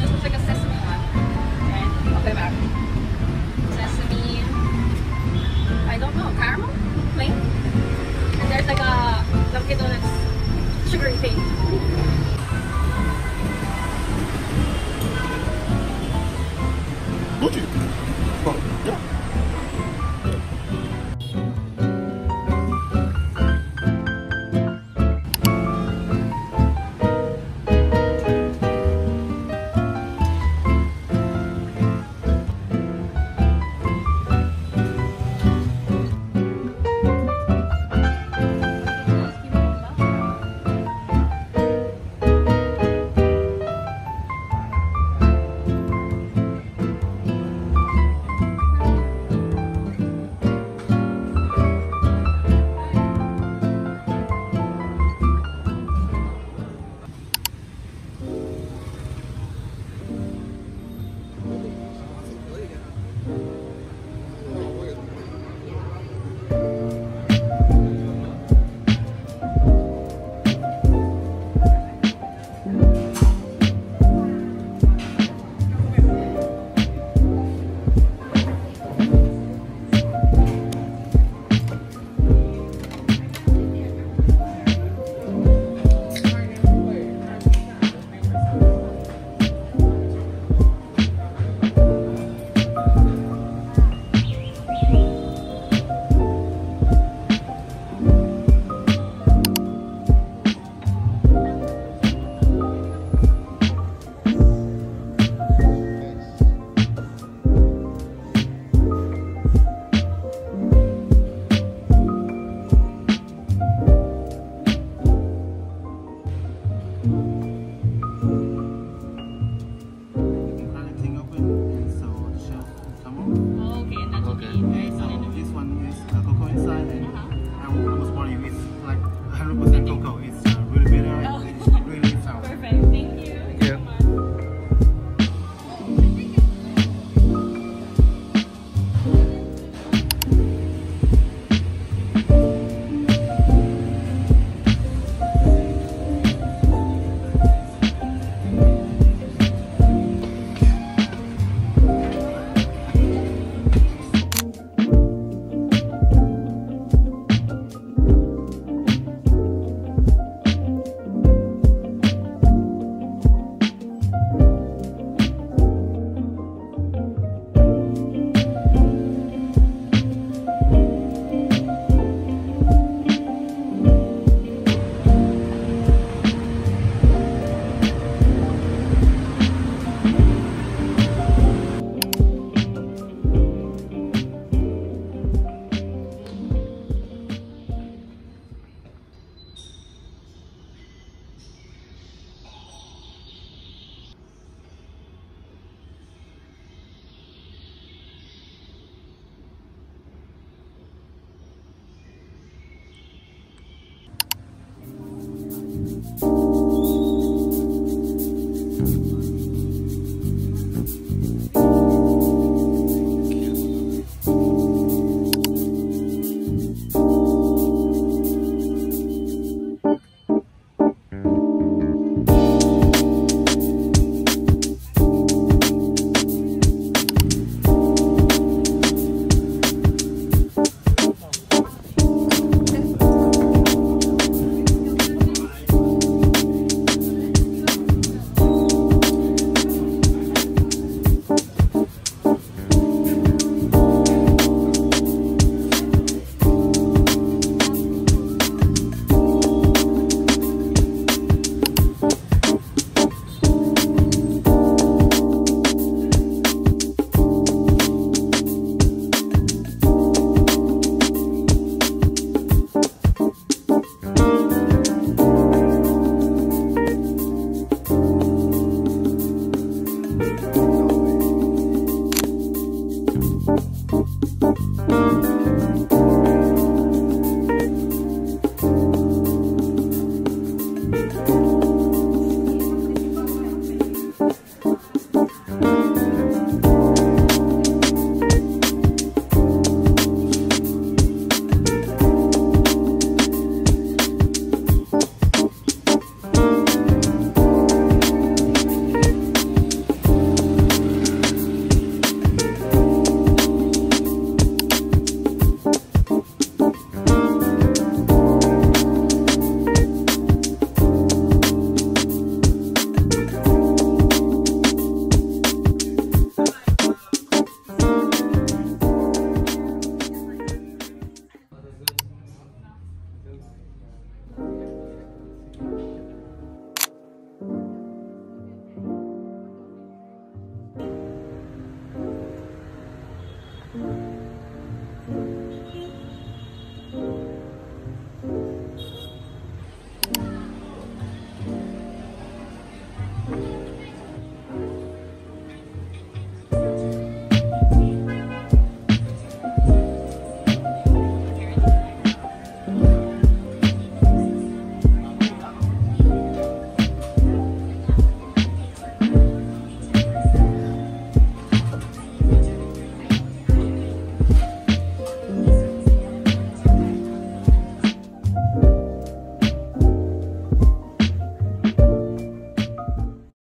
This looks like a sesame one. Okay, I'll put back. Sesame. I don't know, caramel? Plain? And there's like a Dunkin' Donuts sugary thing.